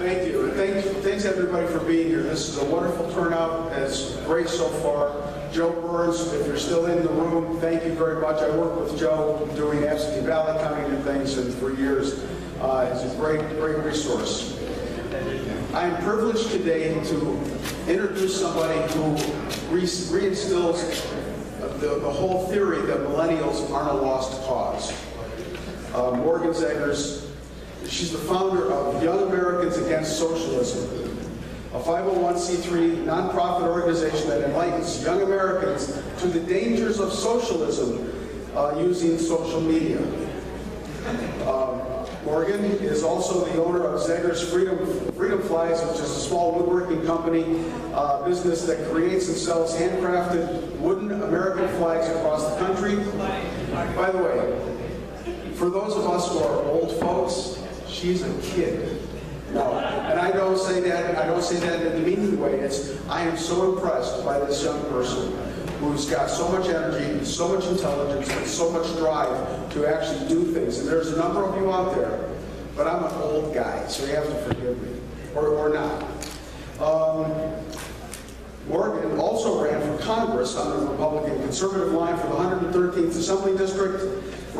Thank you, thank, thanks everybody for being here. This is a wonderful turnout, it's great so far. Joe Burns, if you're still in the room, thank you very much. I worked with Joe doing absentee ballot counting and things and for years. Uh, It's a great, great resource. I am privileged today to introduce somebody who re- reinstills the, the whole theory that millennials aren't a lost cause. Uh, Morgan Zegers, she's the founder of Young Americans Against Socialism, a 501c3 nonprofit organization that enlightens young Americans to the dangers of socialism uh, using social media. Um, Morgan is also the owner of Zegers Freedom, Freedom Flags, which is a small woodworking company, uh, business that creates and sells handcrafted wooden American flags across the country. By the way, for those of us who are old folks, she's a kid. No, and I don't say that. I don't say that in a demeaning way. It's I am so impressed by this young person who's got so much energy, so much intelligence, and so much drive to actually do things. And there's a number of you out there, but I'm an old guy, so you have to forgive me, or, or not. Um, Morgan also ran for Congress on the Republican conservative line for the 113th Assembly District,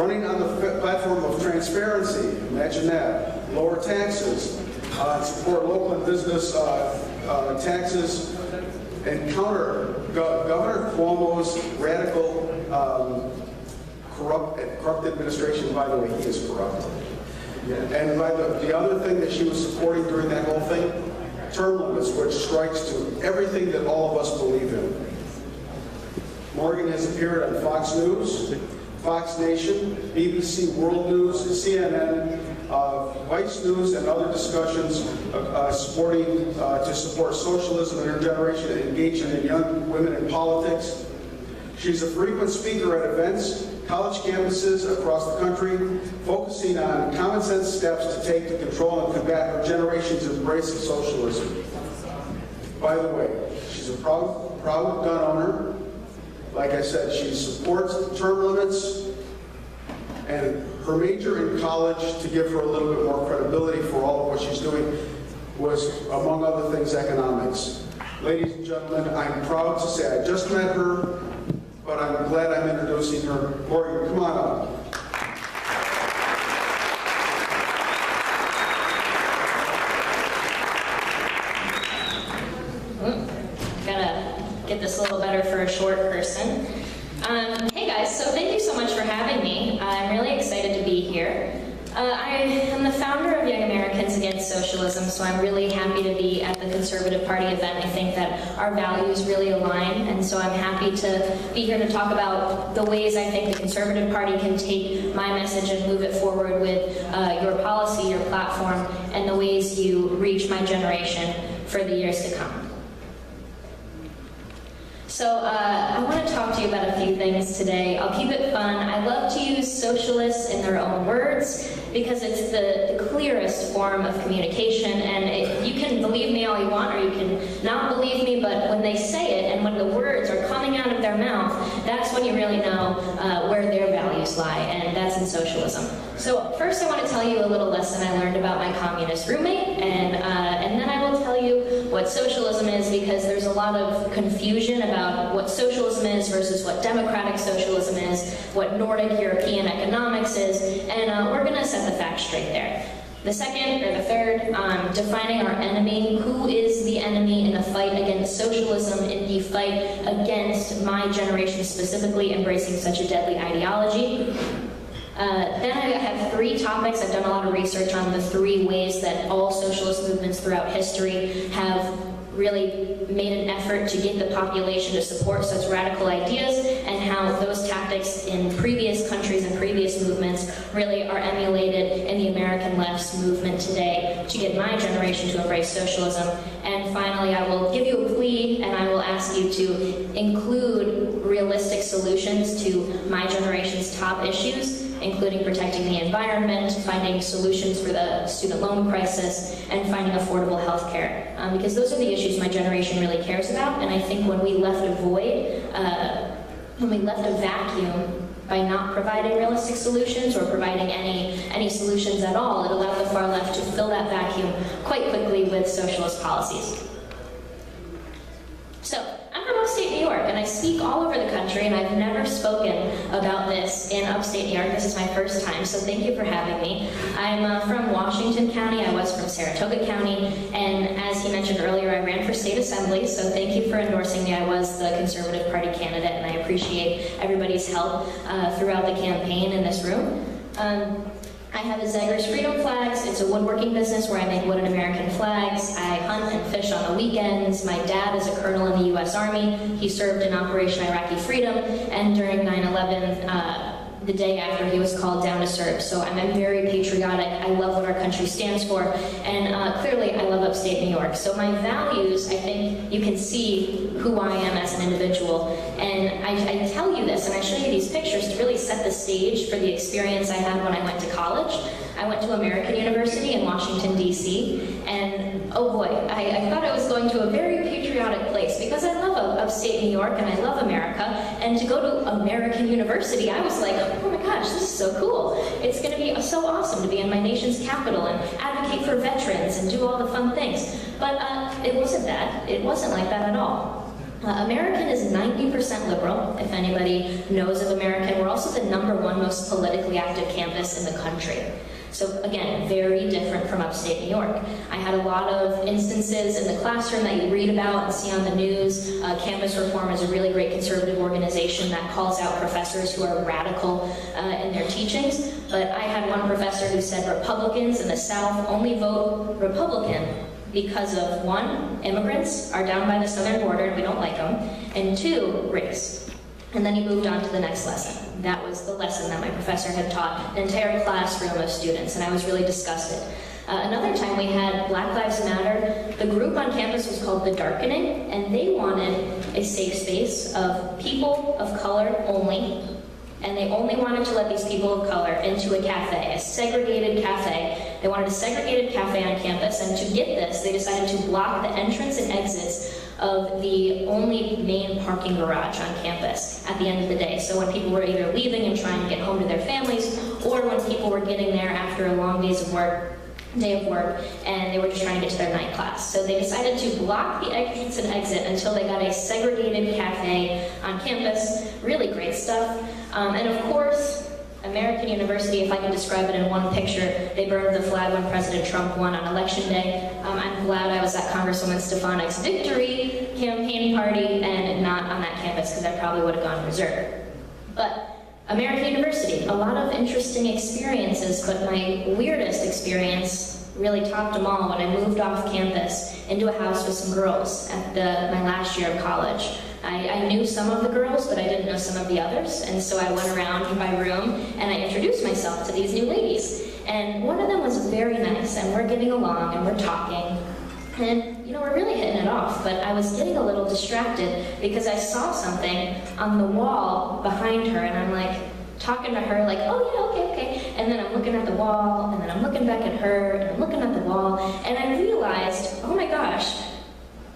running on the platform of transparency, imagine that, lower taxes, uh, support local and business uh, uh, taxes, and counter Go- Governor Cuomo's radical um, corrupt, corrupt administration. By the way, he is corrupt. And by the, the other thing that she was supporting during that whole thing, term limits, which strikes to everything that all of us believe in. Morgan has appeared on Fox News, Fox Nation, BBC World News, CNN, uh, Vice News, and other discussions uh, uh, supporting uh, to support socialism in her generation and engaging in young women in politics. She's a frequent speaker at events, college campuses across the country, focusing on common sense steps to take to control and combat her generation's embrace of socialism. By the way, she's a proud, proud gun owner. Like I said, she supports term limits, and her major in college, to give her a little bit more credibility for all of what she's doing, was, among other things, economics. Ladies and gentlemen, I'm proud to say I just met her, but I'm glad I'm introducing her. Morgan, come on up. Gotta get this a little better for a Um, hey guys, so thank you so much for having me. I'm really excited to be here. Uh, I am the founder of Young Americans Against Socialism, so I'm really happy to be at the Conservative Party event. I think that our values really align, and so I'm happy to be here to talk about the ways I think the Conservative Party can take my message and move it forward with uh, your policy, your platform, and the ways you reach my generation for the years to come. So uh, I want to talk to you about a few things today. I'll keep it fun. I love to use socialists in their own words because it's the, the clearest form of communication. And it, you can believe me all you want, or you can not believe me. But when they say it, and when the words are coming out of their mouth, that's when you really know uh, where their values lie, and that's in socialism. So first, I want to tell you a little lesson I learned about my communist roommate, and uh, and then I will tell you what socialism is because there's a lot of confusion about what socialism is versus what democratic socialism is, what Nordic European economics is, and uh, we're going to set the facts straight there. The second, or the third, um, defining our enemy. Who is the enemy in the fight against socialism, in the fight against my generation specifically embracing such a deadly ideology? Uh, then I have three topics. I've done a lot of research on the three ways that all socialist movements throughout history have really made an effort to get the population to support such radical ideas and how those tactics in previous countries and previous movements really are emulated in the American left's movement today to get my generation to embrace socialism. And finally, I will give you a plea and I will ask you to include realistic solutions to my generation's top issues including protecting the environment, finding solutions for the student loan crisis, and finding affordable health care. Um, because those are the issues my generation really cares about, and I think when we left a void, uh, when we left a vacuum by not providing realistic solutions or providing any, any solutions at all. It allowed the far left to fill that vacuum quite quickly with socialist policies. So, I'm from upstate New York, and I speak all over the country, and I've never spoken about this in upstate New York. This is my first time, so thank you for having me. I'm uh, from Washington County. I was from Saratoga County, and as he mentioned earlier, I ran for state assembly, so thank you for endorsing me. I was the Conservative Party candidate, and I appreciate everybody's help uh, throughout the campaign in this room. Um, I have a Zegers Freedom Flags. It's a woodworking business where I make wooden American flags. I hunt and fish on the weekends. My dad is a colonel in the U.S. Army. He served in Operation Iraqi Freedom, and during 9/11, uh, the day after he was called down to serve. So I'm very patriotic. I love what our country stands for, and uh, clearly I love upstate New York. So my values, I think you can see who I am as an individual. And I, I tell you this, and I show you these pictures to really set the stage for the experience I had when I went to college. I went to American University in Washington, D.C., and oh boy, I, I, thought I was going to a very patriotic place because I love upstate New York and I love America. And to go to American University, I was like, oh my gosh, this is so cool. It's going to be so awesome to be in my nation's capital and advocate for veterans and do all the fun things. But uh, it wasn't that. It wasn't like that at all. Uh, American is 90% liberal, if anybody knows of American. We're also the number one most politically active campus in the country. So again, very different from upstate New York. I had a lot of instances in the classroom that you read about and see on the news. Uh, Campus Reform is a really great conservative organization that calls out professors who are radical uh, in their teachings. But I had one professor who said Republicans in the South only vote Republican because of one, immigrants are down by the southern border and we don't like them, and two, race. And then he moved on to the next lesson. That was the lesson that my professor had taught an entire classroom of students, and I was really disgusted. Uh, another time we had Black Lives Matter. The group on campus was called The Darkening, and they wanted a safe space of people of color only, and they only wanted to let these people of color into a cafe, a segregated cafe. They wanted a segregated cafe on campus, and to get this, they decided to block the entrance and exits of the only main parking garage on campus at the end of the day. So when people were either leaving and trying to get home to their families, or when people were getting there after a long days of work, day of work, and they were just trying to get to their night class. So they decided to block the entrance and exit until they got a segregated cafe on campus. Really great stuff. Um, and of course, American University, if I can describe it in one picture, they burned the flag when President Trump won on election day. Um, I'm glad I was at Congresswoman Stefanik's victory campaign party and not on that campus because I probably would have gone berserk. But American University, a lot of interesting experiences, but my weirdest experience really topped them all when I moved off campus into a house with some girls at the, my last year of college. I, I, knew some of the girls, but I didn't know some of the others. And so I went around my room and I introduced myself to these new ladies. And one of them was very nice, and we're getting along and we're talking. And, you know, we're really hitting it off, but I was getting a little distracted because I saw something on the wall behind her, and I'm like, talking to her like, oh yeah, okay, okay. And then I'm looking at the wall, and then I'm looking back at her, and I'm looking at the wall, and I realized, oh my gosh,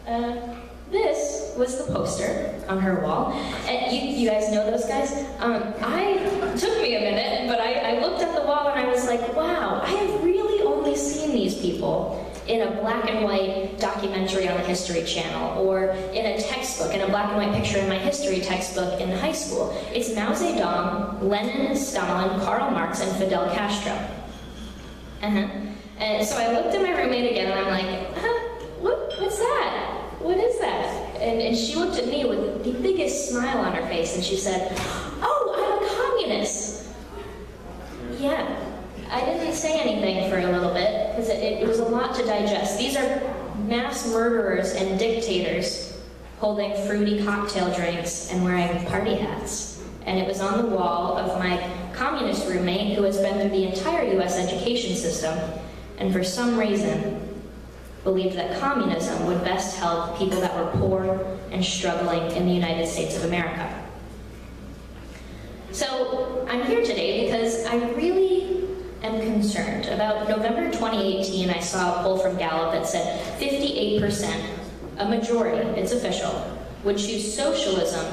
uh, this was the poster on her wall. And you, you guys know those guys? Um, I took me a minute, but I, I looked at the wall and I was like, wow, I have really only seen these people in a black and white documentary on the History Channel or in a textbook, in a black and white picture in my history textbook in high school. It's Mao Zedong, Lenin, Stalin, Karl Marx, and Fidel Castro. Uh-huh. And so I looked at my roommate again and I'm like, huh, what, what's that? What is that? And, and she looked at me with the biggest smile on her face and she said, oh, I'm a communist. Yeah. I didn't say anything for a little bit because it, it, it was a lot to digest. These are mass murderers and dictators holding fruity cocktail drinks and wearing party hats. And it was on the wall of my communist roommate who has been through the entire US education system. And for some reason, believed that communism would best help people that were poor and struggling in the United States of America. So I'm here today because I really am concerned. About November 2018, I saw a poll from Gallup that said 58%, a majority, it's official, would choose socialism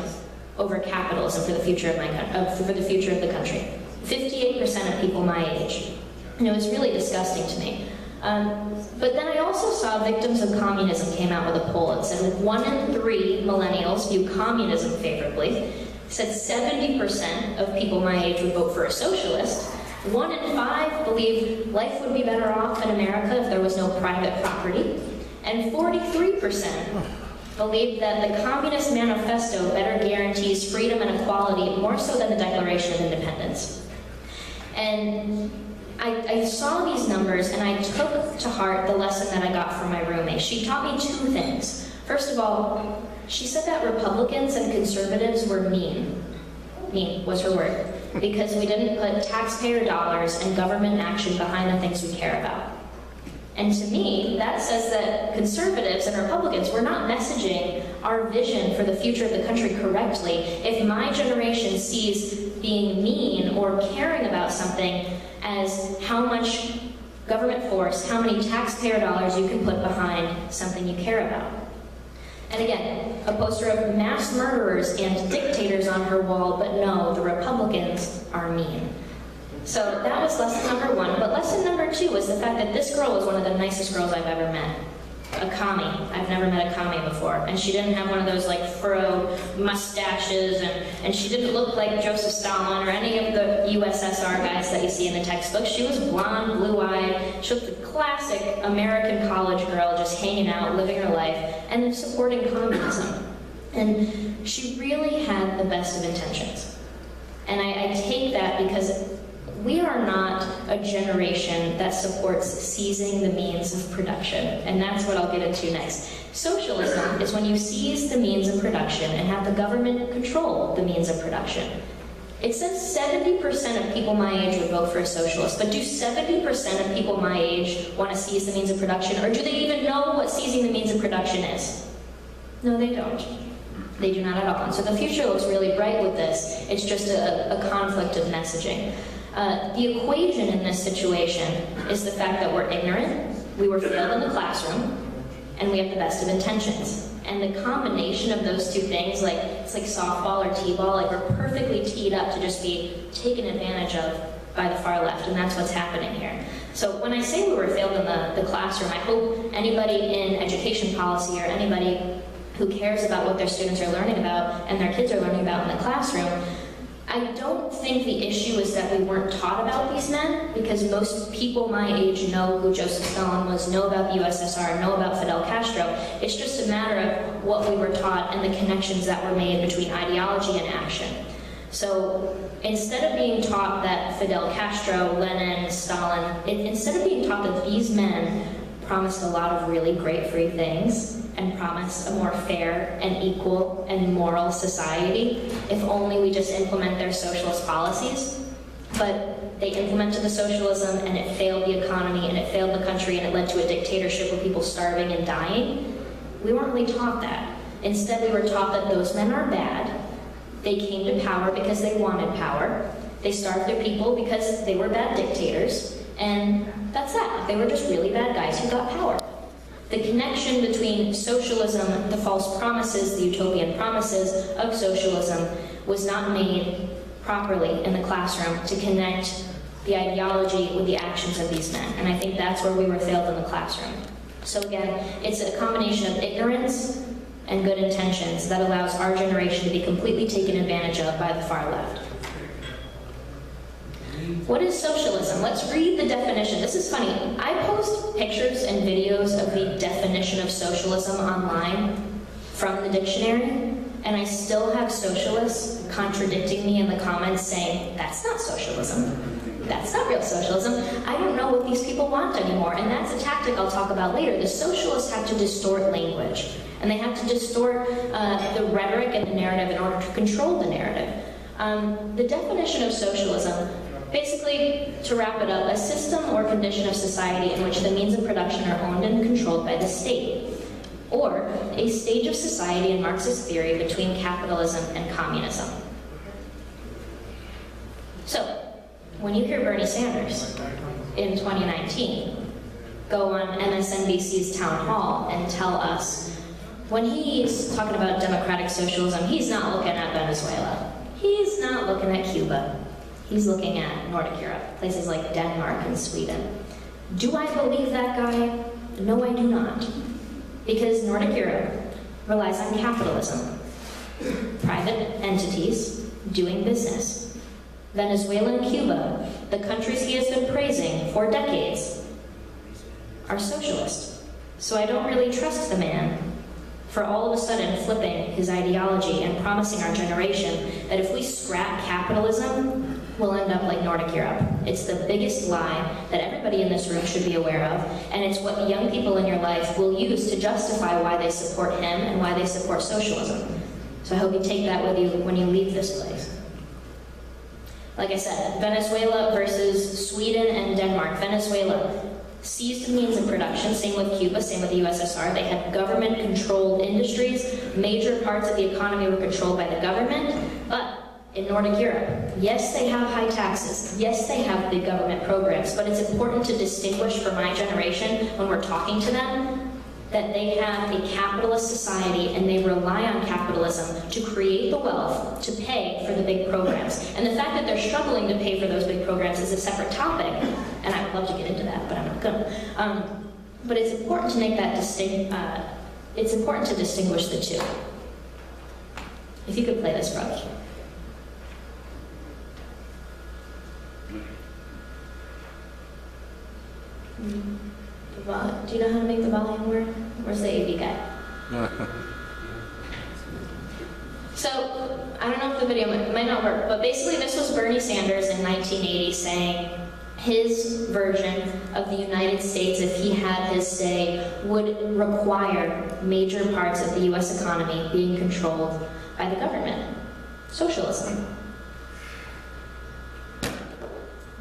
over capitalism for the future of my uh, for the future of the country. 58% of people my age. And it was really disgusting to me. Um, but then I also saw victims of communism came out with a poll that said one in three millennials view communism favorably. Said 70% of people my age would vote for a socialist. One in five believe life would be better off in America if there was no private property. And 43% believe that the Communist Manifesto better guarantees freedom and equality more so than the Declaration of Independence. And I, I, saw these numbers and I took to heart the lesson that I got from my roommate. She taught me two things. First of all, she said that Republicans and conservatives were mean. Mean was her word. Because we didn't put taxpayer dollars and government action behind the things we care about. And to me, that says that conservatives and Republicans were not messaging our vision for the future of the country correctly if my generation sees being mean or caring about something as how much government force, how many taxpayer dollars you can put behind something you care about. And again, a poster of mass murderers and dictators on her wall, but no, the Republicans are mean. So that was lesson number one. But lesson number two was the fact that this girl was one of the nicest girls I've ever met. A commie. I've never met a commie before. And she didn't have one of those like furrowed mustaches and, and she didn't look like Joseph Stalin or any of the USSR guys that you see in the textbooks. She was blonde, blue-eyed. She looked the classic American college girl just hanging out, living her life, and supporting communism. And she really had the best of intentions. And I, I take that because we are not a generation that supports seizing the means of production, and that's what I'll get into next. Socialism is when you seize the means of production and have the government control the means of production. It says 70% of people my age would vote for a socialist, but do 70% of people my age want to seize the means of production, or do they even know what seizing the means of production is? No, they don't. They do not at all. And so the future looks really bright with this. It's just a, a conflict of messaging. Uh, the equation in this situation is the fact that we're ignorant, we were failed in the classroom, and we have the best of intentions. And the combination of those two things, like it's like softball or t-ball, like we're perfectly teed up to just be taken advantage of by the far left, and that's what's happening here. So when I say we were failed in the, the classroom, I hope anybody in education policy or anybody who cares about what their students are learning about and their kids are learning about in the classroom I don't think the issue is that we weren't taught about these men, because most people my age know who Joseph Stalin was, know about the USSR, know about Fidel Castro. It's just a matter of what we were taught and the connections that were made between ideology and action. So instead of being taught that Fidel Castro, Lenin, Stalin, it, instead of being taught that these men promised a lot of really great free things, and promised a more fair and equal and moral society if only we just implement their socialist policies. But they implemented the socialism and it failed the economy and it failed the country and it led to a dictatorship with people starving and dying. We weren't really taught that. Instead, we were taught that those men are bad. They came to power because they wanted power. They starved their people because they were bad dictators. And that's that. They were just really bad guys who got power. The connection between socialism, the false promises, the utopian promises of socialism was not made properly in the classroom to connect the ideology with the actions of these men. And I think that's where we were failed in the classroom. So again, it's a combination of ignorance and good intentions that allows our generation to be completely taken advantage of by the far left. What is socialism? Let's read the definition. This is funny. I post pictures and videos of the definition of socialism online from the dictionary, and I still have socialists contradicting me in the comments saying, that's not socialism. That's not real socialism. I don't know what these people want anymore, and that's a tactic I'll talk about later. The socialists have to distort language, and they have to distort uh, the rhetoric and the narrative in order to control the narrative. Um, the definition of socialism Basically, to wrap it up, a system or condition of society in which the means of production are owned and controlled by the state, or a stage of society in Marxist theory between capitalism and communism. So, when you hear Bernie Sanders in 2019 go on MSNBC's town hall and tell us when he's talking about democratic socialism, he's not looking at Venezuela. He's not looking at Cuba. He's looking at Nordic Europe, places like Denmark and Sweden. Do I believe that guy? No, I do not. Because Nordic Europe relies on capitalism, private entities doing business. Venezuela and Cuba, the countries he has been praising for decades, are socialist. So I don't really trust the man for all of a sudden flipping his ideology and promising our generation that if we scrap capitalism, we'll end up like Nordic Europe. It's the biggest lie that everybody in this room should be aware of, and it's what young people in your life will use to justify why they support him and why they support socialism. So I hope you take that with you when you leave this place. Like I said, Venezuela versus Sweden and Denmark. Venezuela seized the means of production, same with Cuba, same with the USSR. They had government controlled industries. Major parts of the economy were controlled by the government. In Nordic Europe, yes, they have high taxes. Yes, they have big government programs. But it's important to distinguish for my generation when we're talking to them that they have a capitalist society and they rely on capitalism to create the wealth to pay for the big programs. And the fact that they're struggling to pay for those big programs is a separate topic, and I would love to get into that, but I'm not gonna. Um, but it's important to make that distinct. Uh, it's important to distinguish the two. If you could play this, brother. Do you know how to make the volume work? Where's the AV guy? so, I don't know if the video might, might not work, but basically this was Bernie Sanders in 1980 saying his version of the United States, if he had his say, would require major parts of the US economy being controlled by the government. Socialism.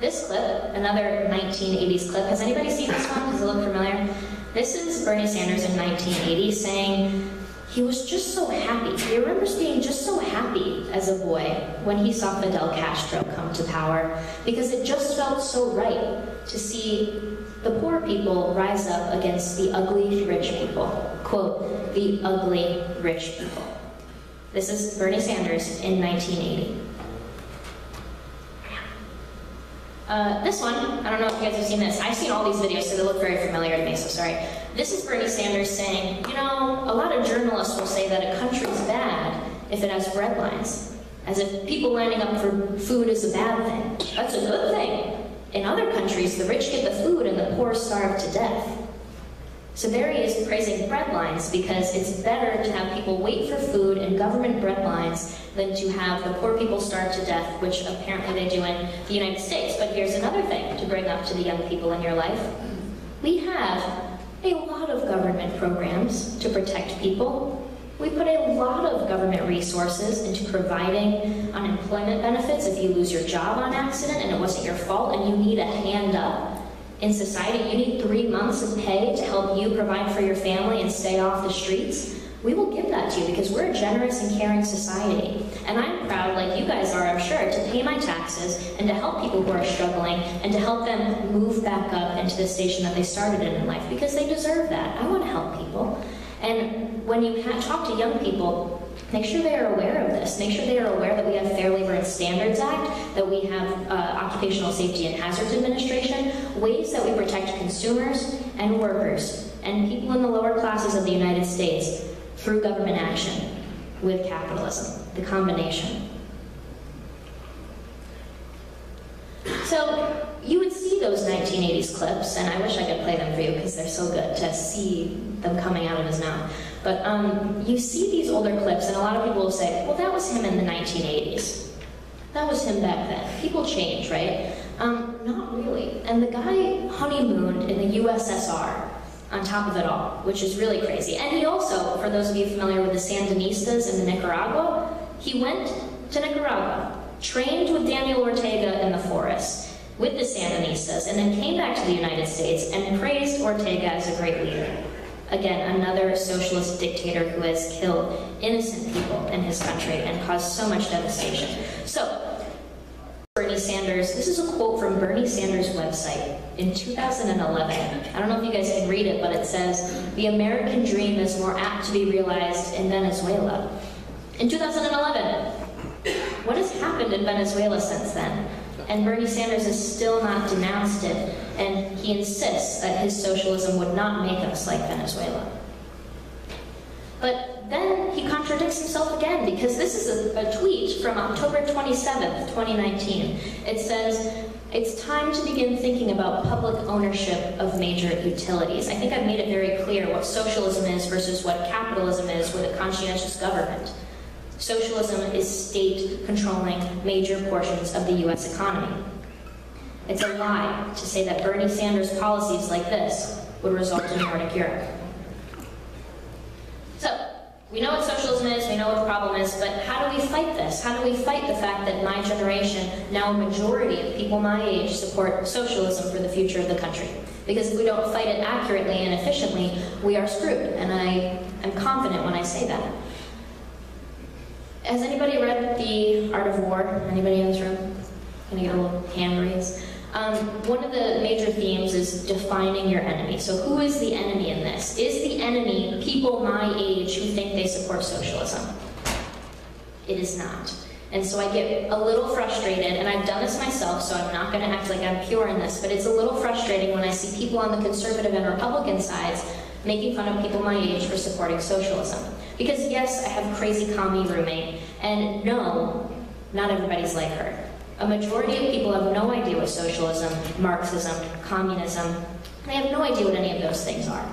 This clip, another 1980s clip, has anybody seen this one? Does it look familiar? This is Bernie Sanders in 1980 saying he was just so happy. He remembers being just so happy as a boy when he saw Fidel Castro come to power because it just felt so right to see the poor people rise up against the ugly rich people. Quote, the ugly rich people. This is Bernie Sanders in 1980. Uh, this one, I don't know if you guys have seen this. I've seen all these videos, so they look very familiar to me, so sorry. This is Bernie Sanders saying, you know, a lot of journalists will say that a country's bad if it has bread lines, as if people lining up for food is a bad thing. That's a good thing. In other countries, the rich get the food and the poor starve to death. So there he is praising bread lines because it's better to have people wait for food in government bread lines than to have the poor people starve to death, which apparently they do in the United States. But here's another thing to bring up to the young people in your life. We have a lot of government programs to protect people. We put a lot of government resources into providing unemployment benefits if you lose your job on accident and it wasn't your fault and you need a hand up in society, you need three months of pay to help you provide for your family and stay off the streets, we will give that to you because we're a generous and caring society. And I'm proud, like you guys are, I'm sure, to pay my taxes and to help people who are struggling and to help them move back up into the station that they started in in life because they deserve that. I want to help people. And when you talk to young people, Make sure they are aware of this. Make sure they are aware that we have Fair Labor and Standards Act, that we have uh, Occupational Safety and Hazards Administration, ways that we protect consumers and workers and people in the lower classes of the United States through government action with capitalism, the combination. So you would see those 1980s clips, and I wish I could play them for you because they're so good to see them coming out of his mouth. But um, you see these older clips, and a lot of people will say, well, that was him in the 1980s. That was him back then. People change, right? Um, not really. And the guy honeymooned in the USSR on top of it all, which is really crazy. And he also, for those of you familiar with the Sandinistas in Nicaragua, he went to Nicaragua, trained with Daniel Ortega in the forest with the Sandinistas, and then came back to the United States and praised Ortega as a great leader. Again, another socialist dictator who has killed innocent people in his country and caused so much devastation. So, Bernie Sanders, this is a quote from Bernie Sanders' website in 2011. I don't know if you guys can read it, but it says, The American dream is more apt to be realized in Venezuela. In 2011, what has happened in Venezuela since then? And Bernie Sanders has still not denounced it, and he insists that his socialism would not make us like Venezuela. But then he contradicts himself again because this is a, a tweet from October 27th, 2019. It says, it's time to begin thinking about public ownership of major utilities. I think I've made it very clear what socialism is versus what capitalism is with a conscientious government. Socialism is state controlling major portions of the US economy. It's a lie to say that Bernie Sanders' policies like this would result in Nordic Europe. So, we know what socialism is, we know what the problem is, but how do we fight this? How do we fight the fact that my generation, now a majority of people my age, support socialism for the future of the country? Because if we don't fight it accurately and efficiently, we are screwed, and I am confident when I say that. Has anybody read The Art of War? Anybody in this room? Can I get a little hand raise? Um, one of the major themes is defining your enemy. So who is the enemy in this? Is the enemy people my age who think they support socialism? It is not. And so I get a little frustrated, and I've done this myself, so I'm not going to act like I'm pure in this, but it's a little frustrating when I see people on the conservative and Republican sides making fun of people my age for supporting socialism. Because yes, I have a crazy commie roommate, and no, not everybody's like her. A majority of people have no idea what socialism, Marxism, communism, they have no idea what any of those things are.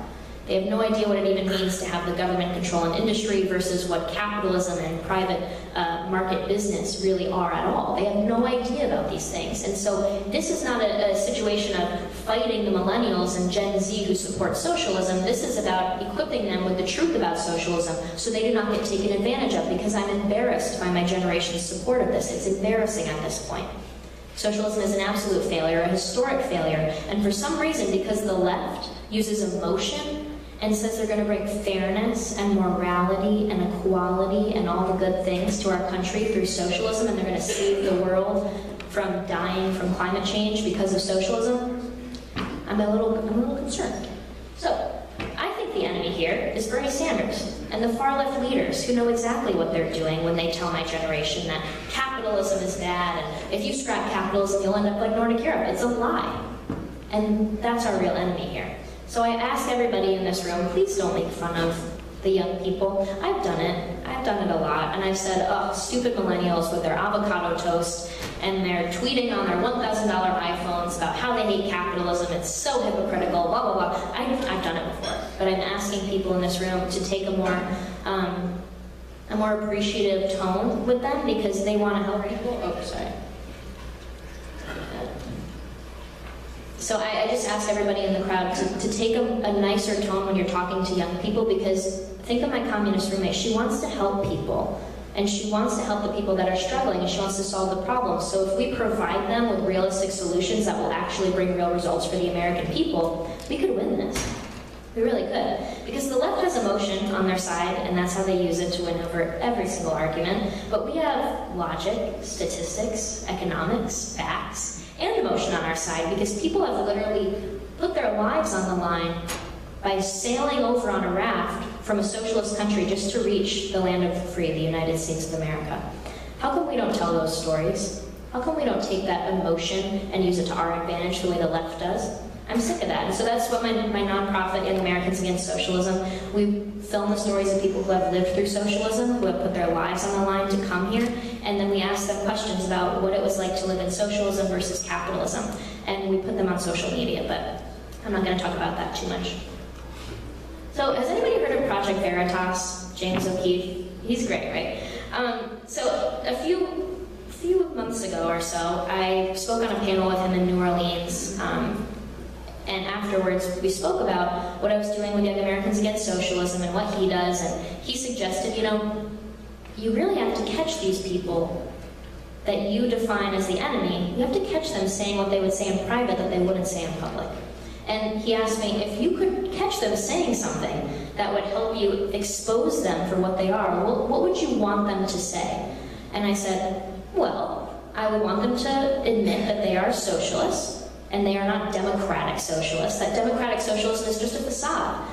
They have no idea what it even means to have the government control an industry versus what capitalism and private uh, market business really are at all. They have no idea about these things. And so this is not a, a situation of fighting the millennials and Gen Z who support socialism. This is about equipping them with the truth about socialism so they do not get taken advantage of because I'm embarrassed by my generation's support of this. It's embarrassing at this point. Socialism is an absolute failure, a historic failure, and for some reason, because the left uses emotion and says they're going to bring fairness and morality and equality and all the good things to our country through socialism, and they're going to save the world from dying from climate change because of socialism, I'm a little, I'm a little concerned. So, I think the enemy here is Bernie Sanders and the far left leaders who know exactly what they're doing when they tell my generation that capitalism is bad, and if you scrap capitalism, you'll end up like Nordic Europe. It's a lie. And that's our real enemy here. So I ask everybody in this room, please don't make fun of the young people. I've done it. I've done it a lot. And I've said, oh, stupid millennials with their avocado toast and they're tweeting on their $1,000 iPhones about how they hate capitalism. It's so hypocritical, blah, blah, blah. I've, I've done it before. But I'm asking people in this room to take a more, um, a more appreciative tone with them because they want to help people. Oh, sorry. So I, I, just ask everybody in the crowd to, to take a, a, nicer tone when you're talking to young people because think of my communist roommate. She wants to help people and she wants to help the people that are struggling and she wants to solve the problem. So if we provide them with realistic solutions that will actually bring real results for the American people, we could win this. We really could. Because the left has emotion on their side, and that's how they use it to win over every single argument. But we have logic, statistics, economics, facts, and emotion on our side because people have literally put their lives on the line by sailing over on a raft from a socialist country just to reach the land of the free, the United States of America. How come we don't tell those stories? How come we don't take that emotion and use it to our advantage the way the left does? I'm sick of that. And so that's what my, my nonprofit, Young Americans Against Socialism, we film the stories of people who have lived through socialism, who have put their lives on the line to come here, and then we asked them questions about what it was like to live in socialism versus capitalism. And we put them on social media, but I'm not going to talk about that too much. So has anybody heard of Project Veritas? James O'Keefe? He's great, right? Um, so a few few months ago or so, I spoke on a panel with him in New Orleans. Um, and afterwards, we spoke about what I was doing with Young Americans Against Socialism and what he does. And he suggested, you know, you really have to catch these people that you define as the enemy. You have to catch them saying what they would say in private that they wouldn't say in public. And he asked me if you could catch them saying something that would help you expose them for what they are, what, what would you want them to say? And I said, well, I would want them to admit that they are socialists and they are not democratic socialists. That democratic socialism is just a facade.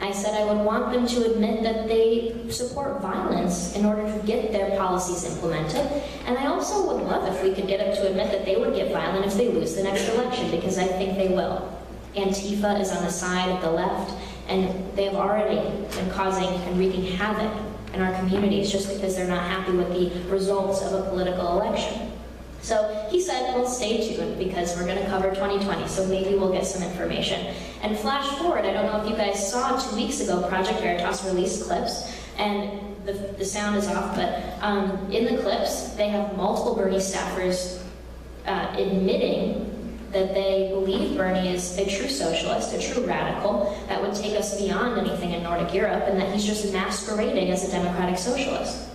I said I would want them to admit that they support violence in order to get their policies implemented. And I also would love if we could get them to admit that they would get violent if they lose the next election, because I think they will. Antifa is on the side of the left, and they have already been causing and wreaking havoc in our communities just because they're not happy with the results of a political election. So he said, well, stay tuned because we're going to cover 2020, so maybe we'll get some information. And flash forward, I don't know if you guys saw two weeks ago, Project Veritas released clips, and the, the sound is off, but um, in the clips, they have multiple Bernie staffers uh, admitting that they believe Bernie is a true socialist, a true radical, that would take us beyond anything in Nordic Europe, and that he's just masquerading as a democratic socialist.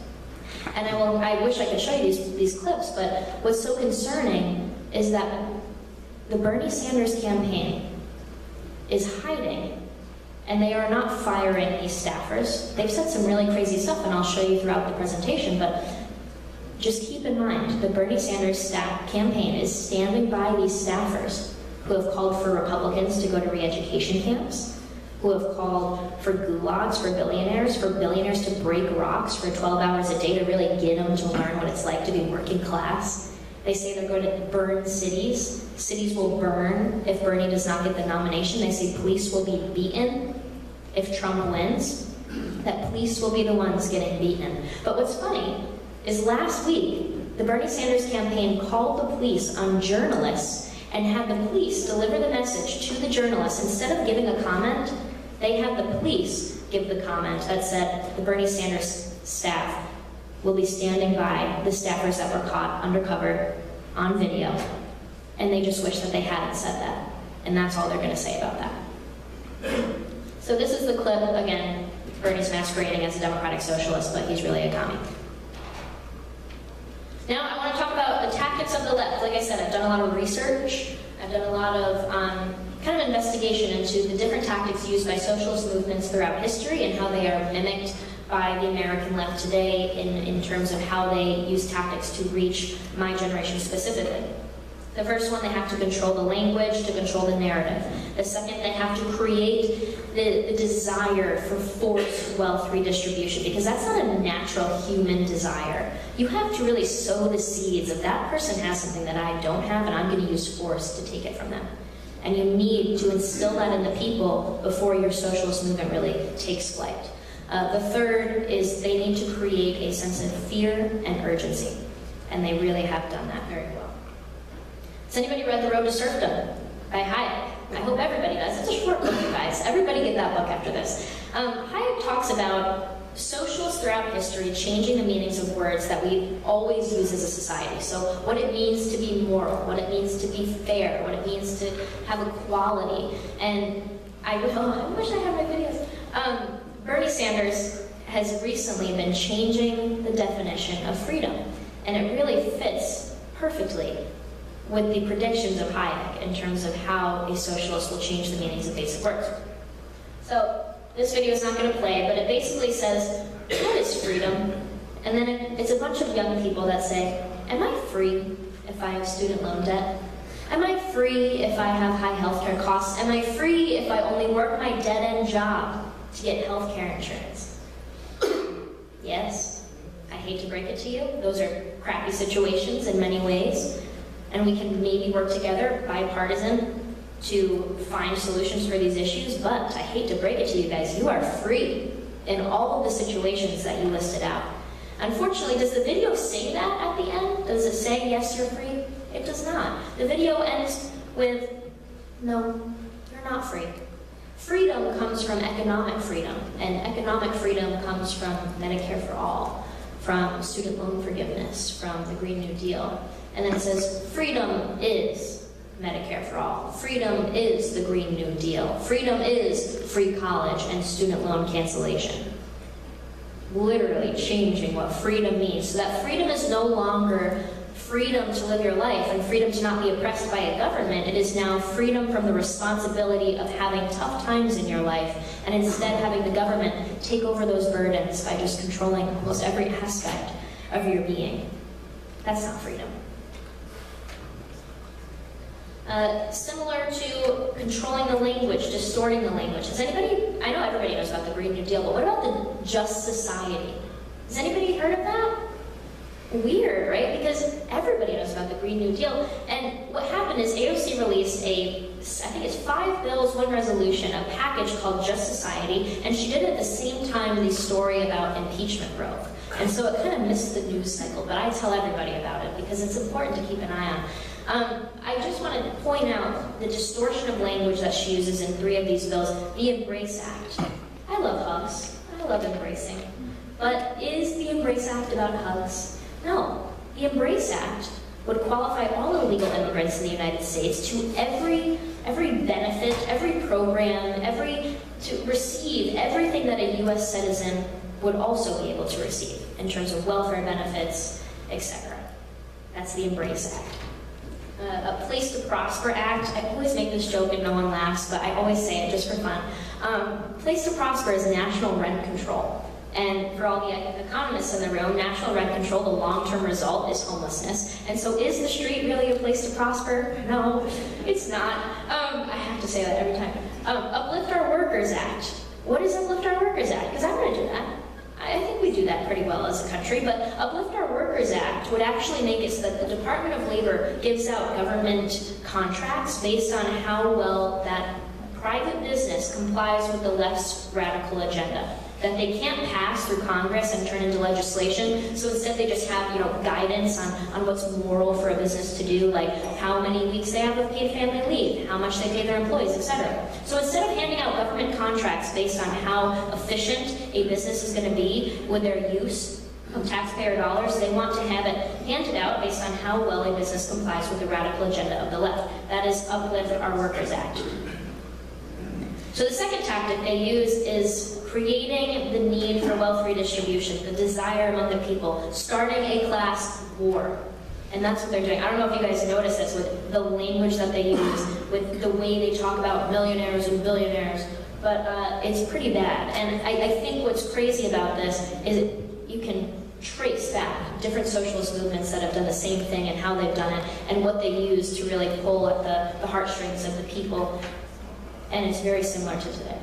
And I, will, I wish I could show you these, these clips, but what's so concerning is that the Bernie Sanders campaign is hiding and they are not firing these staffers. They've said some really crazy stuff, and I'll show you throughout the presentation, but just keep in mind the Bernie Sanders staff campaign is standing by these staffers who have called for Republicans to go to re-education camps, who have called for gulags for billionaires, for billionaires to break rocks for 12 hours a day to really get them to learn what it's like to be working class. They say they're going to burn cities. Cities will burn if Bernie does not get the nomination. They say police will be beaten if Trump wins, that police will be the ones getting beaten. But what's funny is last week, the Bernie Sanders campaign called the police on journalists and had the police deliver the message to the journalists. Instead of giving a comment, they had the police give the comment that said the Bernie Sanders staff will be standing by the staffers that were caught undercover on video. And they just wish that they hadn't said that. And that's all they're going to say about that. So this is the clip, again, Bernie's masquerading as a democratic socialist, but he's really a commie. Now I want to talk about the tactics of the left. Like I said, I've done a lot of research. I've done a lot of um, kind of investigation into the different tactics used by socialist movements throughout history and how they are mimicked by the American left today in, in terms of how they use tactics to reach my generation specifically. The first one, they have to control the language, to control the narrative. The second, they have to create the, the, desire for forced wealth redistribution, because that's not a natural human desire. You have to really sow the seeds of that person has something that I don't have, and I'm going to use force to take it from them. And you need to instill that in the people before your socialist movement really takes flight. Uh, the third is they need to create a sense of fear and urgency. And they really have done that very well. Has anybody read The Road to Serfdom by Hayek? I hope everybody does. It's a short book, you guys. Everybody get that book after this. Um, Hayek talks about socialists throughout history changing the meanings of words that we always use as a society. So what it means to be moral, what it means to be fair, what it means to have equality. And I, oh, I wish I had my videos. Um, Bernie Sanders has recently been changing the definition of freedom, and it really fits perfectly with the predictions of Hayek in terms of how a socialist will change the meanings of basic words. So this video is not going to play, but it basically says, what is freedom? And then it's a bunch of young people that say, am I free if I have student loan debt? Am I free if I have high healthcare costs? Am I free if I only work my dead-end job to get healthcare insurance? yes, I hate to break it to you. Those are crappy situations in many ways and we can maybe work together, bipartisan, to find solutions for these issues, but I hate to break it to you guys, you are free in all of the situations that you listed out. Unfortunately, does the video say that at the end? Does it say, yes, you're free? It does not. The video ends with, no, you're not free. Freedom comes from economic freedom, and economic freedom comes from Medicare for All, from student loan forgiveness, from the Green New Deal. And then it says, freedom is Medicare for all. Freedom is the Green New Deal. Freedom is free college and student loan cancellation. Literally changing what freedom means. So that freedom is no longer freedom to live your life and freedom to not be oppressed by a government. It is now freedom from the responsibility of having tough times in your life and instead having the government take over those burdens by just controlling almost every aspect of your being. That's not freedom. Uh, similar to controlling the language, distorting the language. Does anybody, I know everybody knows about the Green New Deal, but what about the Just Society? Has anybody heard of that? Weird, right? Because everybody knows about the Green New Deal. And what happened is AOC released a, I think it's five bills, one resolution, a package called Just Society, and she did it at the same time the story about impeachment broke. And so it kind of missed the news cycle, but I tell everybody about it because it's important to keep an eye on. Um, I just want to point out the distortion of language that she uses in three of these bills. The Embrace Act. I love hugs. I love embracing. But is the Embrace Act about hugs? No. The Embrace Act would qualify all illegal immigrants in the United States to every every benefit, every program, every to receive everything that a U.S. citizen would also be able to receive in terms of welfare benefits, etc. That's the Embrace Act uh, a Place to Prosper Act. I always make this joke and no one laughs, but I always say it just for fun. Um, Place to Prosper is national rent control. And for all the economists in the room, national rent control, the long-term result is homelessness. And so is the street really a place to prosper? No, it's not. Um, I have to say that every time. Um, Uplift Our Workers Act. What is Uplift Our Workers Act? Because I'm going to do that. I think we do that pretty well as a country, but Uplift Our Workers Act would actually make it so that the Department of Labor gives out government contracts based on how well that private business complies with the left's radical agenda that they can't pass through Congress and turn into legislation. So instead they just have, you know, guidance on, on what's moral for a business to do, like how many weeks they have of paid family leave, how much they pay their employees, etc. So instead of handing out government contracts based on how efficient a business is going to be with their use of taxpayer dollars, they want to have it handed out based on how well a business complies with the radical agenda of the left. That is Uplift Our Workers Act. So the second tactic they use is creating the need for wealth redistribution, the desire among the people, starting a class war. And that's what they're doing. I don't know if you guys notice this with the language that they use, with the way they talk about millionaires and billionaires, but uh, it's pretty bad. And I, I think what's crazy about this is you can trace back different socialist movements that have done the same thing and how they've done it and what they use to really pull at the, the heartstrings of the people. And it's very similar to today.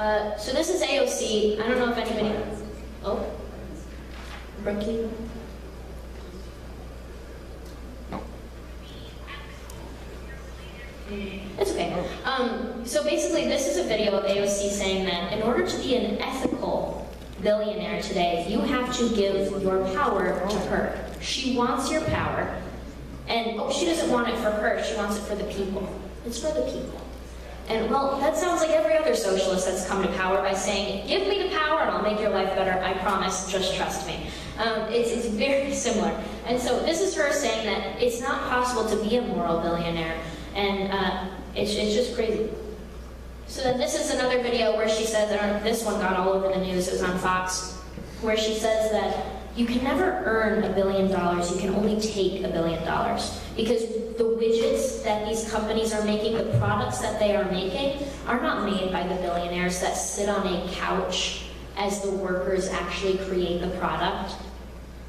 Uh, so this is AOC. I don't know if anybody. Oh, Brookie. It's okay. Um, so basically, this is a video of AOC saying that in order to be an ethical billionaire today, you have to give your power to her. She wants your power, and oh, she doesn't want it for her, she wants it for the people. It's for the people. And well, that sounds like every other socialist that's come to power by saying, give me the power and I'll make your life better, I promise, just trust me. Um, it's, it's very similar. And so this is her saying that it's not possible to be a moral billionaire. And uh, it's, it's just crazy. So then this is another video where she says, and this one got all over the news, it was on Fox, where she says that you can never earn a billion dollars, you can only take a billion dollars. Because the widgets that these companies are making, the products that they are making, are not made by the billionaires that sit on a couch as the workers actually create the product.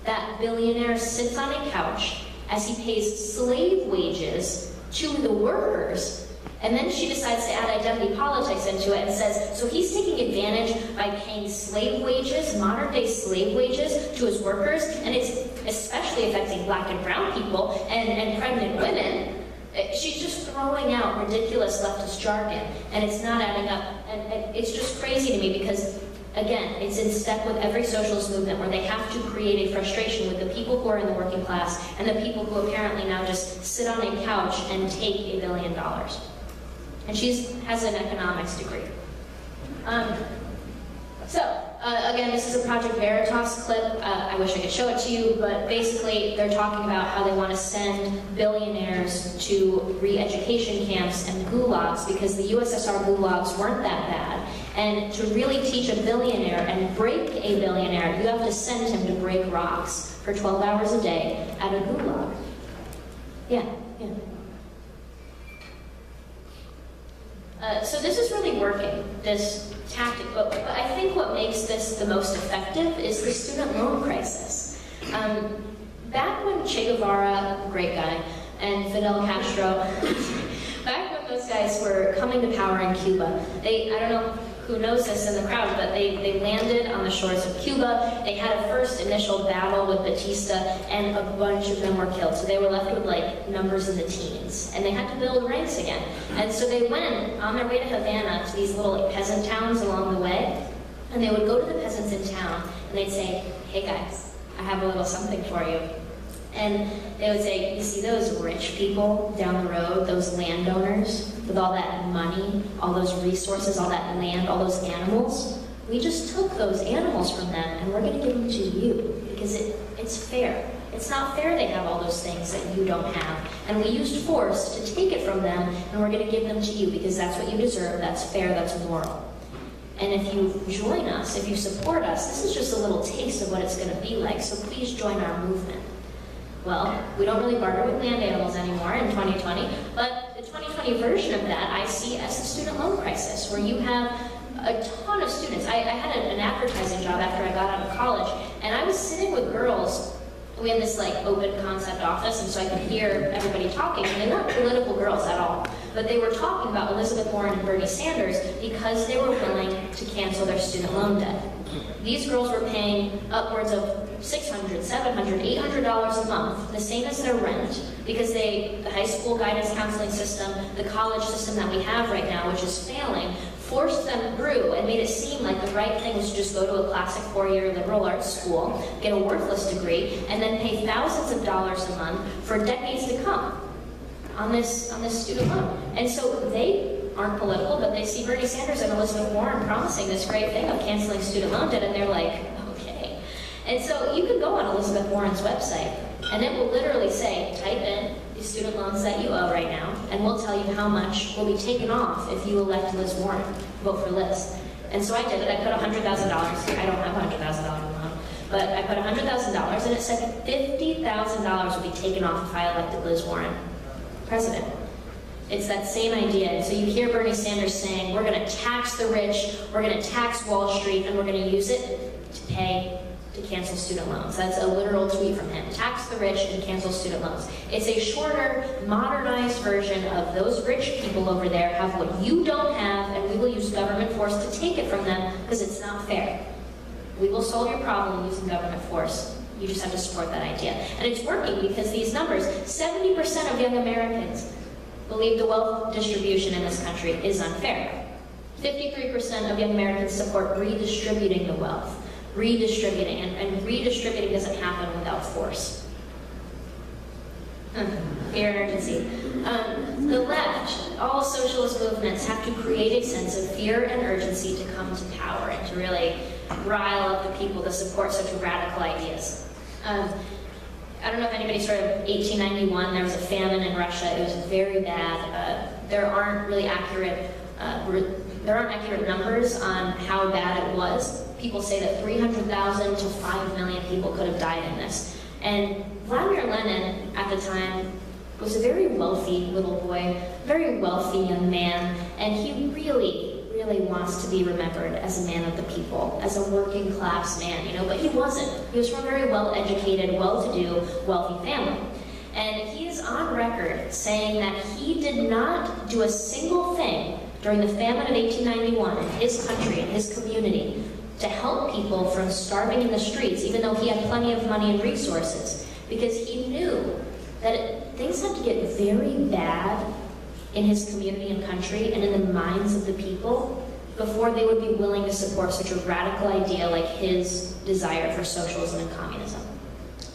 That billionaire sits on a couch as he pays slave wages to the workers and then she decides to add identity politics into it and says, so he's taking advantage by paying slave wages, modern day slave wages to his workers, and it's especially affecting black and brown people and, and pregnant women. Uh, she's just throwing out ridiculous leftist jargon, and it's not adding up. And it's just crazy to me because Again, it's in step with every socialist movement where they have to create a frustration with the people who are in the working class and the people who apparently now just sit on a couch and take a billion dollars and she has an economics degree. Um, so, uh, again, this is a Project Veritas clip. Uh, I wish I could show it to you, but basically they're talking about how they want to send billionaires to re-education camps and gulags because the USSR gulags weren't that bad. And to really teach a billionaire and break a billionaire, you have to send him to break rocks for 12 hours a day at a gulag. Yeah, yeah. Uh, so this is really working, this tactic. But, I think what makes this the most effective is the student loan crisis. Um, back when Che Guevara, great guy, and Fidel Castro. Back when those guys were coming to power in Cuba, they, I don't know who knows this in the crowd, but they, they landed on the shores of Cuba. They had a first initial battle with Batista, and a bunch of them were killed. So they were left with like numbers in the teens, and they had to build ranks again. And so they went on their way to Havana to these little peasant towns along the way, and they would go to the peasants in town, and they'd say, "Hey guys, I have a little something for you." And they would say, you see those rich people down the road, those landowners with all that money, all those resources, all that land, all those animals? We just took those animals from them and we're going to give them to you because it, it's fair. It's not fair they have all those things that you don't have. And we used force to take it from them and we're going to give them to you because that's what you deserve, that's fair, that's moral. And if you join us, if you support us, this is just a little taste of what it's going to be like. So please join our movement. Well, we don't really barter with land animals anymore in 2020, but the 2020 version of that I see as the student loan crisis, where you have a ton of students. I, I had an advertising job after I got out of college, and I was sitting with girls. Had this like open concept office, and so I could hear everybody talking, and they weren't political girls at all. But they were talking about Elizabeth Warren and Bernie Sanders because they were willing to cancel their student loan debt. These girls were paying upwards of $600, $700, $800 a month, the same as their rent, because they, the high school guidance counseling system, the college system that we have right now, which is failing, forced them through and made it seem like the right thing was to just go to a classic four-year liberal arts school, get a worthless degree, and then pay thousands of dollars a month for decades to come on this on this student loan. And so they aren't political, but they see Bernie Sanders and Elizabeth Warren promising this great thing of canceling student loan debt, and they're like, okay. and so you can go on Elizabeth Warren's website, and it will literally say, type in the student loans that you owe right now, and we'll tell you how much will be taken off if you elect Liz Warren, vote for Liz. And so I did it. I put $100,000. I don't have $100,000 loan, but I put $100,000, and it said $50,000 would be taken off if I elected Liz Warren president. It's that same idea. So you hear Bernie Sanders saying, we're going to tax the rich, we're going to tax Wall Street, and we're going to use it to pay to cancel student loans. That's a literal tweet from him. Tax the rich and cancel student loans. It's a shorter, modernized version of those rich people over there have what you don't have, and we will use government force to take it from them because it's not fair. We will solve your problem using government force. You just have to support that idea. And it's working because these numbers 70% of young Americans believe the wealth distribution in this country is unfair. 53% of young Americans support redistributing the wealth redistributing, and, and redistributing doesn't happen without force. fear and urgency. Um, the left, all socialist movements have to create a sense of fear and urgency to come to power and to really rile up the people to support such radical ideas. Um, I don't know if anybody sort of 1891, there was a famine in Russia. It was very bad. Uh, there aren't really accurate, uh, there aren't accurate numbers on how bad it was people say that 300,000 to 5 million people could have died in this. And Vladimir Lenin, at the time, was a very wealthy little boy, very wealthy young man, and he really, really wants to be remembered as a man of the people, as a working class man, you know, but he wasn't. He was from a very well-educated, well-to-do, wealthy family. And he is on record saying that he did not do a single thing during the famine of 1891 in his country, in his community, to help people from starving in the streets, even though he had plenty of money and resources, because he knew that it, things had to get very bad in his community and country and in the minds of the people before they would be willing to support such a radical idea like his desire for socialism and communism.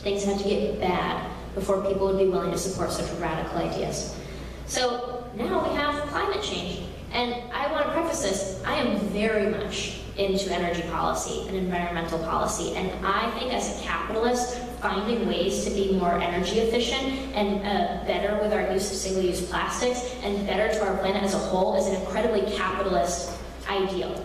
Things had to get bad before people would be willing to support such radical ideas. So now we have climate change. And I want to preface this, I am very much into energy policy and environmental policy. And I think as a capitalist, finding ways to be more energy efficient and uh, better with our use of single-use plastics and better to our planet as a whole is an incredibly capitalist ideal.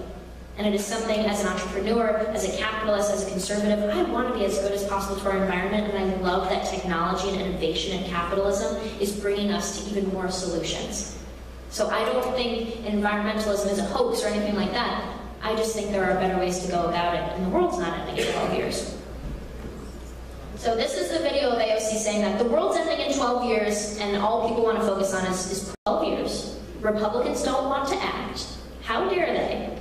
And it is something as an entrepreneur, as a capitalist, as a conservative, I want to be as good as possible to our environment, and I love that technology and innovation and capitalism is bringing us to even more solutions. So I don't think environmentalism is a hoax or anything like that. I just think there are better ways to go about it, and the world's not ending in 12 years. So this is the video of AOC saying that the world's ending in 12 years and all people want to focus on is, is 12 years. Republicans don't want to act. How dare they?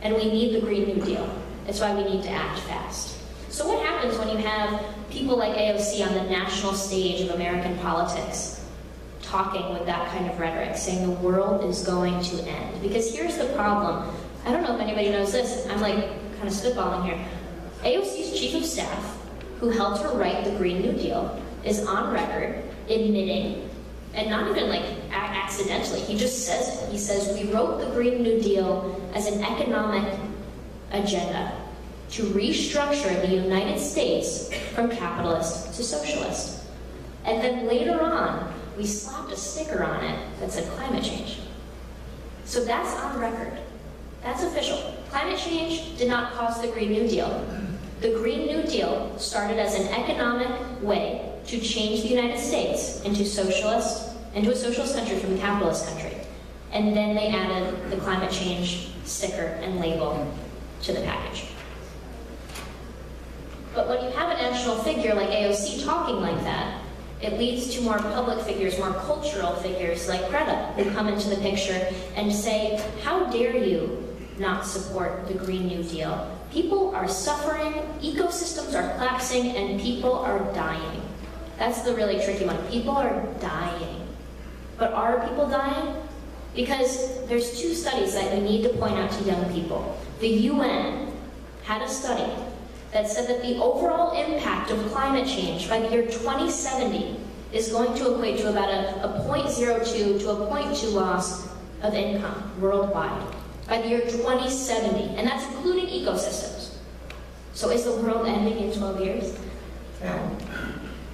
And we need the Green New Deal. That's why we need to act fast. So what happens when you have people like AOC on the national stage of American politics talking with that kind of rhetoric, saying the world is going to end? Because here's the problem. I don't know if anybody knows this. I'm like kind of spitballing here. AOC's chief of staff, who helped her write the Green New Deal, is on record admitting, and not even like accidentally, he just says it. He says, We wrote the Green New Deal as an economic agenda to restructure the United States from capitalist to socialist. And then later on, we slapped a sticker on it that said climate change. So that's on record. That's official. Climate change did not cause the Green New Deal. The Green New Deal started as an economic way to change the United States into socialist, into a socialist country from a capitalist country. And then they added the climate change sticker and label to the package. But when you have a national figure like AOC talking like that, it leads to more public figures, more cultural figures like Greta, who come into the picture and say, how dare you not support the Green New Deal? People are suffering, ecosystems are collapsing, and people are dying. That's the really tricky one. People are dying. But are people dying? Because there's two studies that we need to point out to young people. The UN had a study that said that the overall impact of climate change by the year 2070 is going to equate to about a, a 0.02 to a 0.2 loss of income worldwide by the year 2070, and that's including ecosystems. So is the world ending in 12 years? No.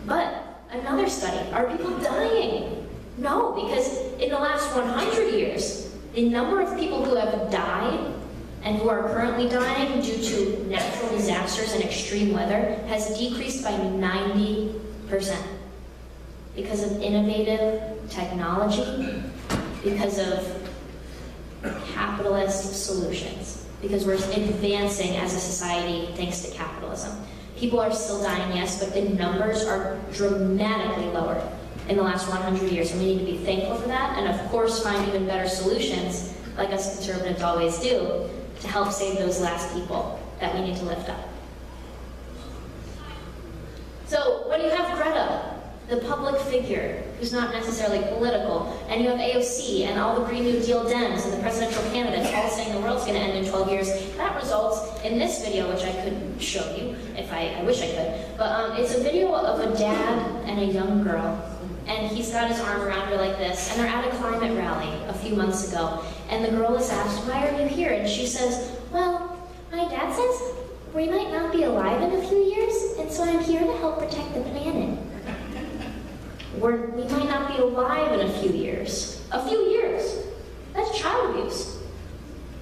But another study, are people dying? No, because in the last 100 years, the number of people who have died and who are currently dying due to natural disasters and extreme weather has decreased by 90% because of innovative technology, because of capitalist solutions, because we're advancing as a society thanks to capitalism. People are still dying, yes, but the numbers are dramatically lower in the last 100 years, and we need to be thankful for that, and of course find even better solutions, like us conservatives always do, to help save those last people that we need to lift up. So when you have Greta, the public figure who's not necessarily political, and you have AOC and all the Green New Deal Dems and the presidential candidates all saying the world's going to end in 12 years, that results in this video, which I could show you if I, I wish I could. But um, it's a video of a dad and a young girl, and he's got his arm around her like this, and they're at a climate rally a few months ago, and the girl is asked, why are you here? And she says, well, my dad says we might not be alive in a few years, and so I'm here to help protect the planet. We're, we might not be alive in a few years. A few years. That's child abuse.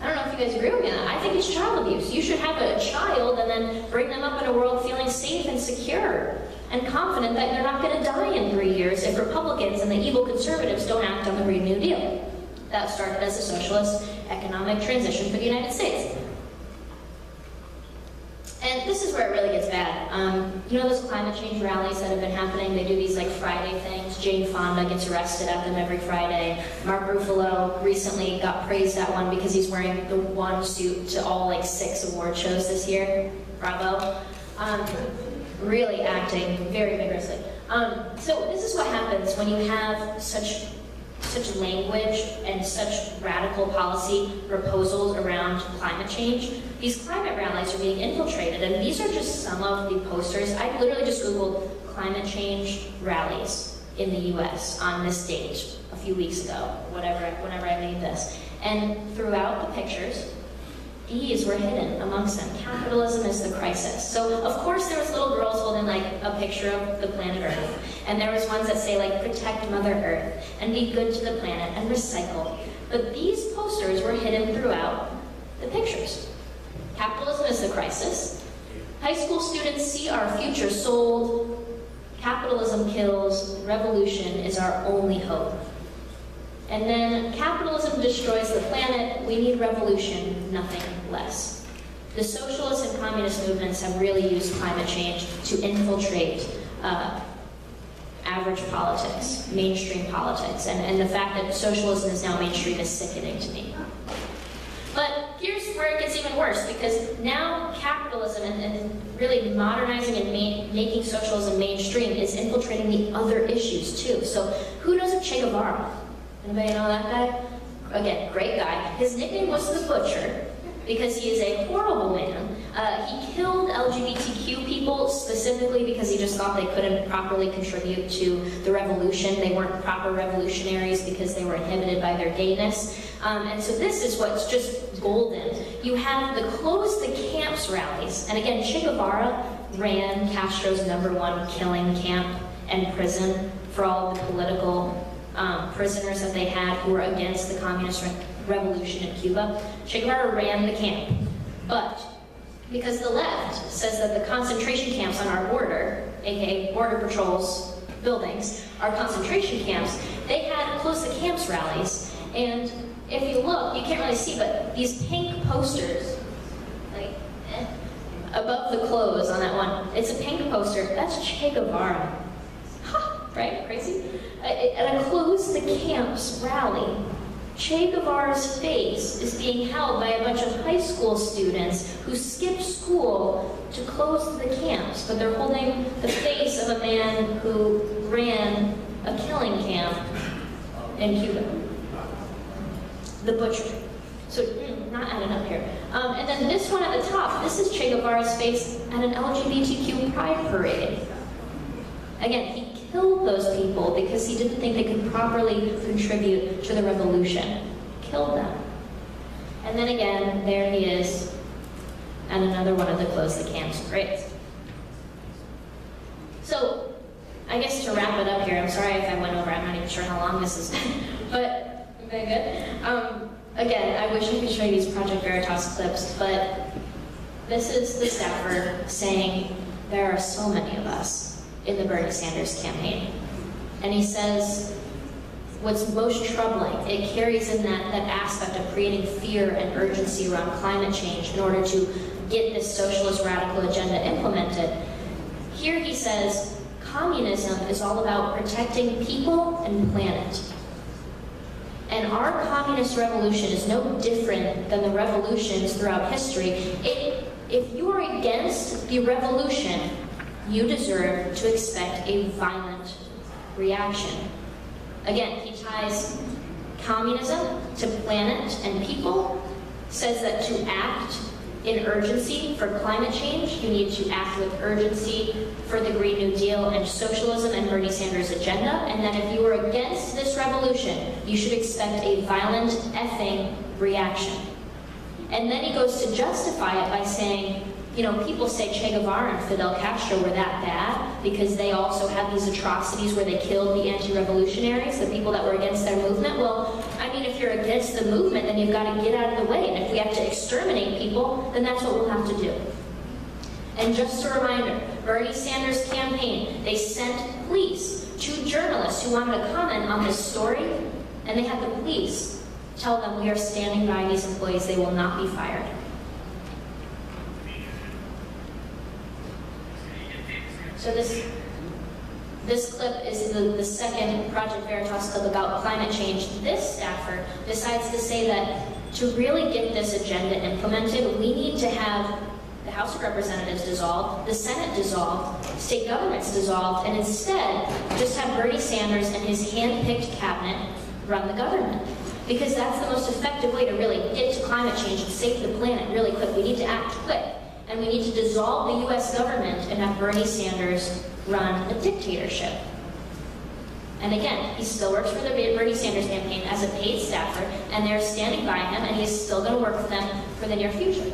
I don't know if you guys agree with me on that. I think it's child abuse. You should have a child and then bring them up in a world feeling safe and secure and confident that they're not going to die in three years if Republicans and the evil conservatives don't act on the Green New Deal. That started as a socialist economic transition for the United States. And this is where it really gets bad. Um, you know those climate change rallies that have been happening? They do these like Friday things. Jane Fonda gets arrested at them every Friday. Mark Ruffalo recently got praised at one because he's wearing the one suit to all like six award shows this year. Bravo. Um, really acting very vigorously. Um, so this is what happens when you have such such language and such radical policy proposals around climate change. These climate rallies are being infiltrated, and these are just some of the posters. I literally just Googled climate change rallies in the US on this date a few weeks ago, whatever, whenever I made this. And throughout the pictures, these were hidden amongst them. Capitalism is the crisis. So of course there was little girls holding like a picture of the planet Earth. And there was ones that say like protect Mother Earth and be good to the planet and recycle. But these posters were hidden throughout the pictures. Capitalism is the crisis. High school students see our future sold. Capitalism kills. Revolution is our only hope. And then capitalism destroys the planet. We need revolution, nothing less. The socialist and communist movements have really used climate change to infiltrate uh, average politics, mainstream politics, and, and the fact that socialism is now mainstream is sickening to me. But here's where it gets even worse, because now capitalism and, and really modernizing and ma making socialism mainstream is infiltrating the other issues too. So who knows of Che Guevara? Anybody know that guy? Again, great guy. His nickname was the Butcher, because he is a horrible man. Uh, he killed LGBTQ people specifically because he just thought they couldn't properly contribute to the revolution. They weren't proper revolutionaries because they were inhibited by their gayness. Um, and so this is what's just golden. You have the close the camps rallies. And again, Che Guevara ran Castro's number one killing camp and prison for all the political um, prisoners that they had who were against the communist re revolution in Cuba. Che Guevara ran the camp. But because the left says that the concentration camps on our border, aka Border Patrol's buildings, are concentration camps, they had close the camps rallies. And if you look, you can't really see, but these pink posters, like eh, above the clothes on that one, it's a pink poster. That's Che Guevara. Right? Crazy? At a close the camps rally, Che Guevara's face is being held by a bunch of high school students who skipped school to close the camps, but they're holding the face of a man who ran a killing camp in Cuba. The butcher. So, mm, not adding up here. Um, and then this one at the top, this is Che Guevara's face at an LGBTQ pride parade. Again, he killed those people because he didn't think they could properly contribute to the revolution. Killed them. And then again, there he is and another one of the close the camps parades. So, I guess to wrap it up here, I'm sorry if I went over, I'm not even sure how long this has been, but very good. Um, again, I wish I could show you these Project Veritas clips, but this is the staffer saying, there are so many of us in the Bernie Sanders campaign. And he says, what's most troubling, it carries in that, that aspect of creating fear and urgency around climate change in order to get this socialist radical agenda implemented. Here he says, communism is all about protecting people and planet. And our communist revolution is no different than the revolutions throughout history. It, if you are against the revolution, you deserve to expect a violent reaction. Again, he ties communism to planet and people, says that to act in urgency for climate change, you need to act with urgency for the Green New Deal and socialism and Bernie Sanders' agenda, and that if you are against this revolution, you should expect a violent effing reaction. And then he goes to justify it by saying, you know, people say Che Guevara and Fidel Castro were that bad because they also had these atrocities where they killed the anti-revolutionaries, the people that were against their movement. Well, I mean, if you're against the movement, then you've got to get out of the way. And if we have to exterminate people, then that's what we'll have to do. And just a reminder, Bernie Sanders' campaign, they sent police to journalists who wanted to comment on this story, and they had the police tell them, we are standing by these employees, they will not be fired. So this this clip is the, the second Project Veritas clip about climate change. This staffer decides to say that to really get this agenda implemented, we need to have the House of Representatives dissolved, the Senate dissolved, state governments dissolved, and instead just have Bernie Sanders and his hand-picked cabinet run the government. Because that's the most effective way to really get to climate change and save the planet really quick. We need to act quick and we need to dissolve the U.S. government and have Bernie Sanders run a dictatorship. And again, he still works for the Bernie Sanders campaign as a paid staffer, and they're standing by him, and he's still going to work for them for the near future.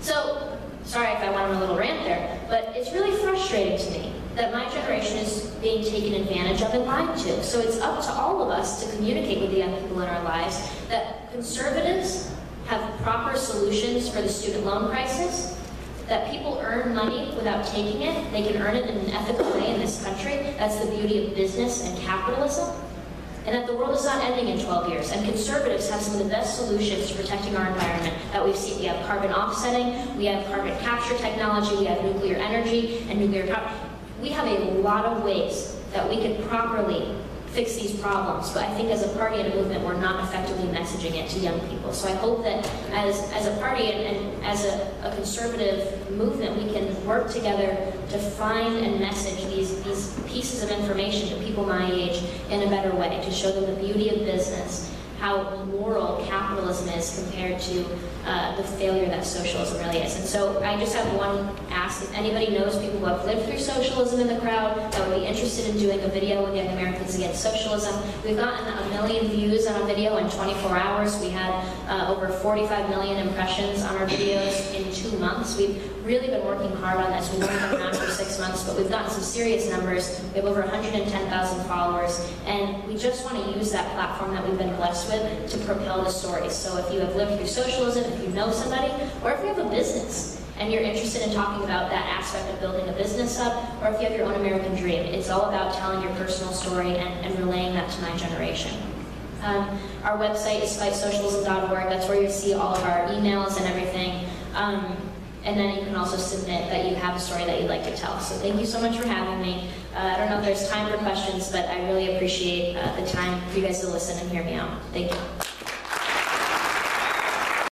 So, sorry if I went on a little rant there, but it's really frustrating to me that my generation is being taken advantage of and lied to. So it's up to all of us to communicate with the young people in our lives that conservatives have proper solutions for the student loan crisis, that people earn money without taking it. They can earn it in an ethical way in this country. That's the beauty of business and capitalism. and that the world is not ending in 12 years. And conservatives have some of the best solutions to protecting our environment that we've seen. We have carbon offsetting, we have carbon capture technology, we have nuclear energy and nuclear power. We have a lot of ways that we can properly fix these problems, but I think as a party and a movement, we're not effectively messaging it to young people. So I hope that as, as a party and, and as a, a conservative movement, we can work together to find and message these, these pieces of information to people my age in a better way, to show them the beauty of business, how moral capitalism is compared to uh, the failure that socialism really is. And so I just have one ask. If anybody knows people who have lived through socialism in the crowd that would be interested in doing a video with Young Americans Against Socialism, we've gotten a million views on a video in 24 hours. We had uh, over 45 million impressions on our videos in two months. We've really been working hard on this. We've been around for six months, but we've gotten some serious numbers. We have over 110,000 followers, and we just want to use that platform that we've been blessed with to propel the story. So if you have lived through socialism, if you know somebody, or if you have a business and you're interested in talking about that aspect of building a business up, or if you have your own American dream, it's all about telling your personal story and, and relaying that to my generation. Um, our website is fightsocialism.org. That's where you see all of our emails and everything. Um, and then you can also submit that you have a story that you'd like to tell. So thank you so much for having me. Uh, I don't know if there's time for questions, but I really appreciate uh, the time for you guys to listen and hear me out. Thank you.